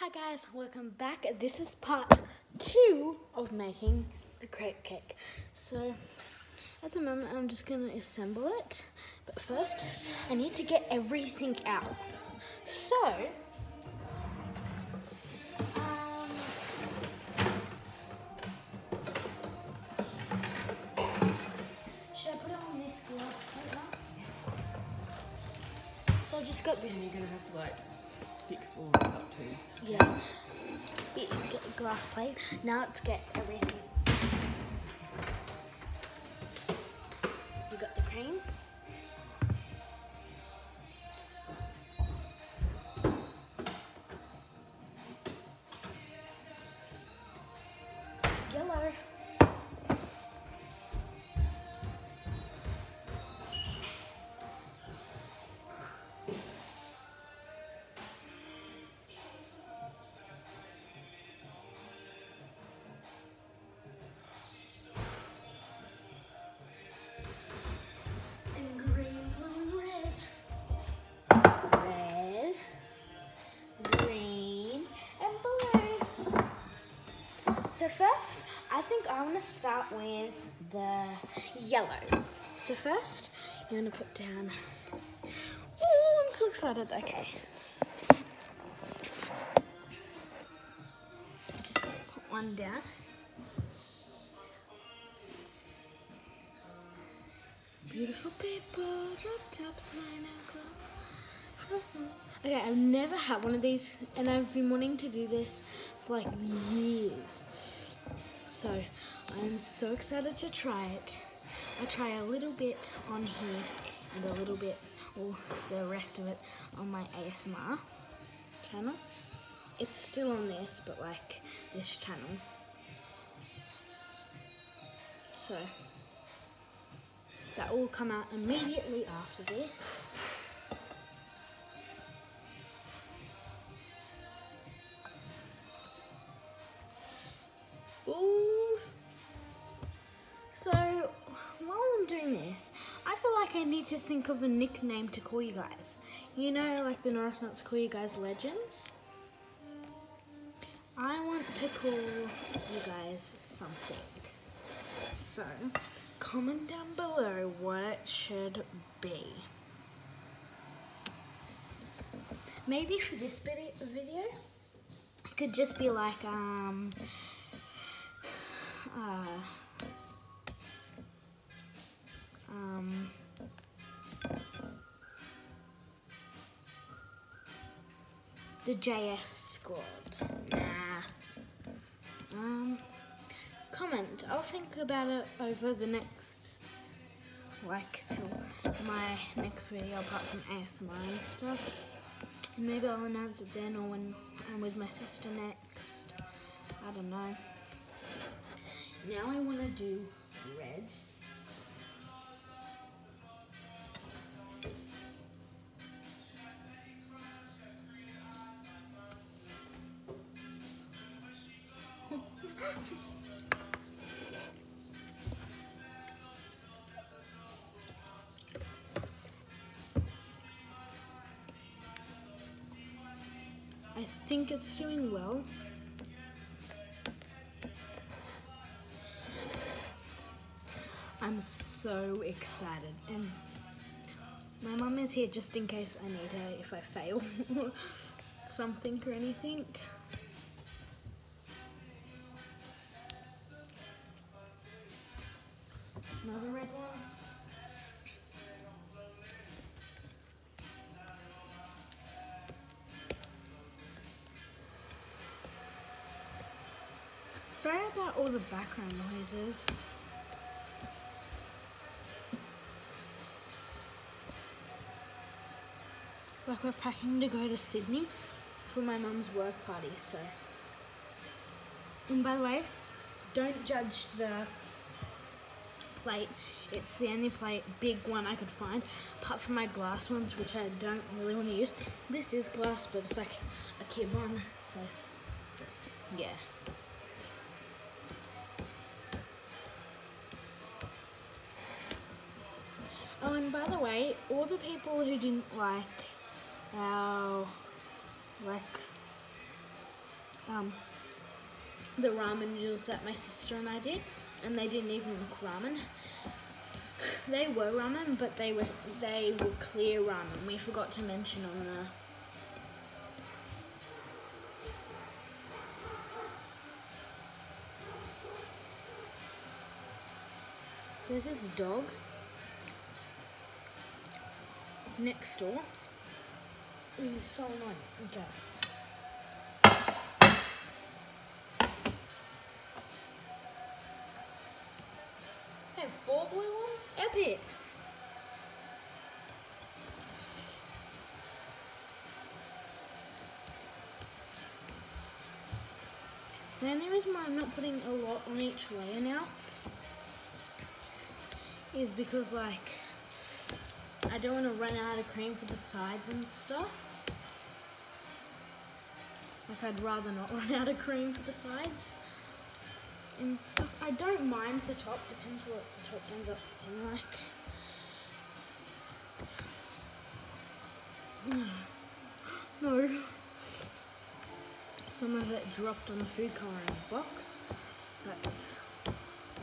Hi guys, welcome back. This is part two of making the crepe cake. So at the moment I'm just gonna assemble it, but first I need to get everything out. So, um, I? So I just got this And you're gonna have to like fix all this up too. Yeah. Glass plate. Now let's get everything. So first, I think I want to start with the yellow. So first, you're going to put down... Oh, I'm so excited. Okay. Put one down. Beautiful people, drop tops. Okay, I've never had one of these, and I've been wanting to do this like years. So I'm so excited to try it. I'll try a little bit on here and a little bit, or the rest of it, on my ASMR channel. It's still on this, but like this channel. So that will come out immediately after this. This, I feel like I need to think of a nickname to call you guys. You know, like the Norris Nuts call you guys legends. I want to call you guys something. So, comment down below what it should be. Maybe for this video, it could just be like, um, uh, um, the JS squad. Nah. Um, comment. I'll think about it over the next, like, till my next video, apart from ASMR and stuff. And maybe I'll announce it then or when I'm with my sister next. I don't know. Now I want to do red. Think it's doing well. I'm so excited and my mum is here just in case I need her if I fail something or anything. Another red one. Sorry about all the background noises. Like we're packing to go to Sydney for my mum's work party, so. And by the way, don't judge the plate. It's the only plate, big one I could find, apart from my glass ones, which I don't really want to use. This is glass, but it's like a kid one, so yeah. All the people who didn't like our like um, the ramen noodles that my sister and I did, and they didn't even look ramen. They were ramen, but they were they were clear ramen. We forgot to mention on the There's this dog next door. Is so annoying. Okay. Have four blue ones? Epic! The only reason why I'm not putting a lot on each layer now is because like I don't want to run out of cream for the sides and stuff. Like I'd rather not run out of cream for the sides and stuff. I don't mind the top, depends what the top ends up looking like. No. Some of it dropped on the food coloring box. That's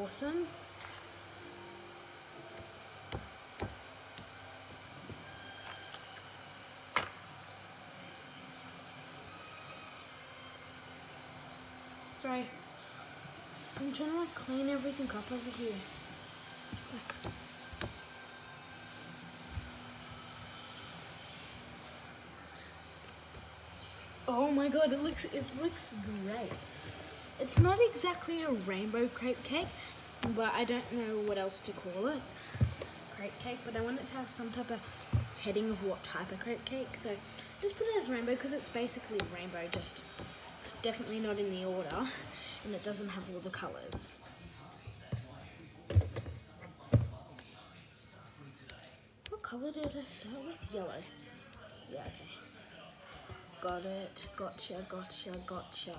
awesome. Sorry. I'm trying to like clean everything up over here. Oh my god, it looks it looks great. It's not exactly a rainbow crepe cake, but I don't know what else to call it. Crepe cake, but I want it to have some type of heading of what type of crepe cake. So just put it as rainbow because it's basically rainbow, just it's definitely not in the order and it doesn't have all the colours. What colour did I start with? Yellow. Yeah, okay. Got it. Gotcha, gotcha, gotcha.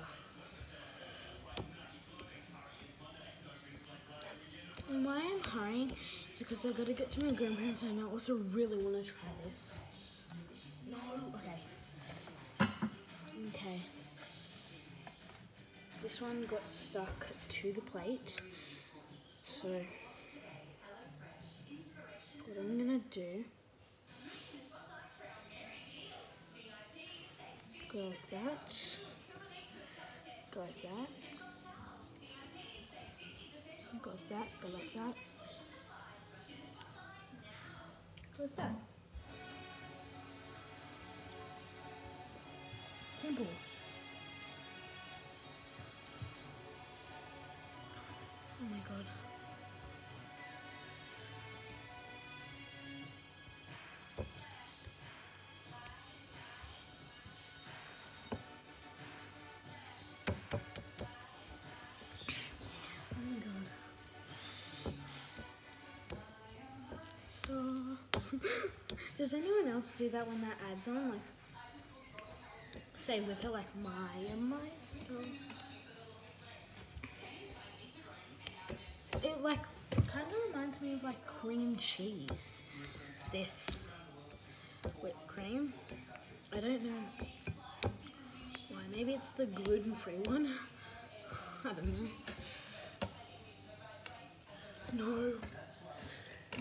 And why I'm hurrying is because I gotta get to my grandparents and I also really want to try this. No, okay. Okay. This one got stuck to the plate. So, what I'm gonna do, go like that, go like that, go like that, go like that, go like that. Simple. Does anyone else do that when that adds on? Like, say with her, like, my and my it like kind of reminds me of like cream cheese. This whipped cream. I don't know why. Maybe it's the gluten free one. I don't know. No.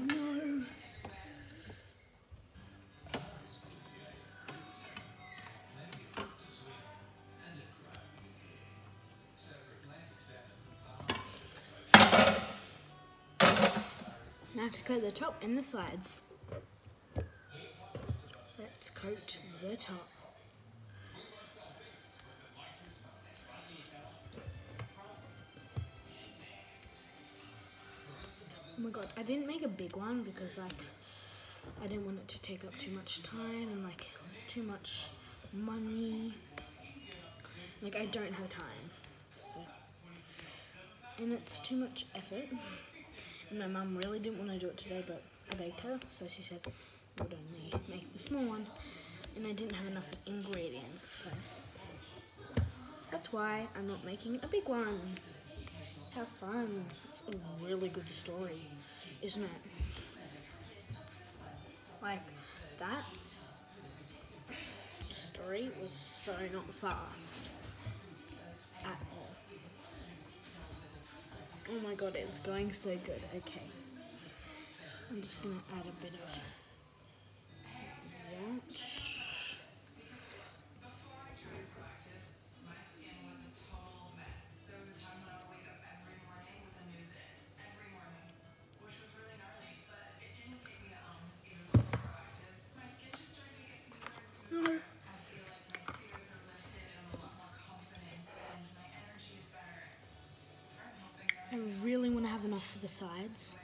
No. Now to coat the top and the sides. Let's coat the top. Oh my god, I didn't make a big one because like I didn't want it to take up too much time and like it's too much money. Like I don't have time. So and it's too much effort. My mum really didn't want to do it today, but I begged her, so she said would only make the small one. And I didn't have enough ingredients, so that's why I'm not making a big one. Have fun. It's a really good story, isn't it? Like, that story was so not fast. Oh my god, it's going so good. Okay. I'm just gonna add a bit of I really want to have enough for the sides.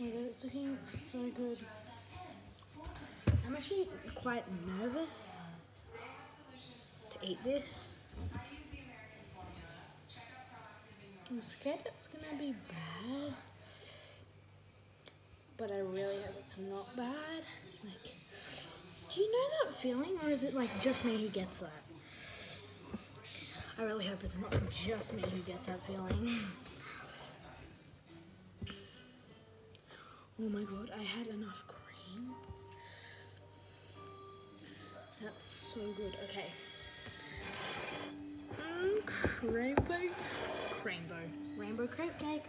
It's looking so good. I'm actually quite nervous to eat this. I'm scared it's gonna be bad, but I really hope it's not bad. Like, do you know that feeling, or is it like just me who gets that? I really hope it's not just me who gets that feeling. Oh my god, I had enough cream. That's so good. Okay. Mm, rainbow, rainbow, rainbow crepe cake.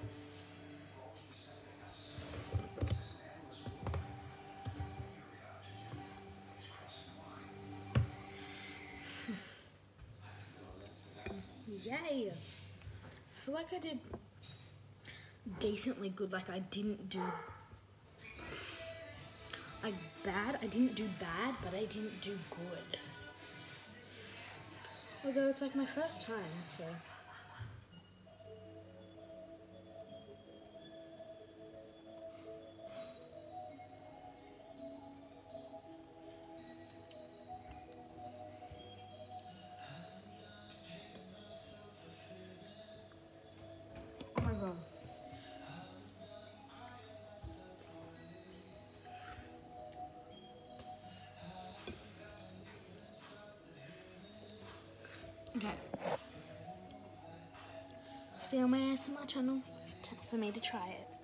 Yay! I feel like I did decently good. Like I didn't do like bad. I didn't do bad, but I didn't do good. Although it's like my first time, so. Stay on my ASMR channel for me to try it.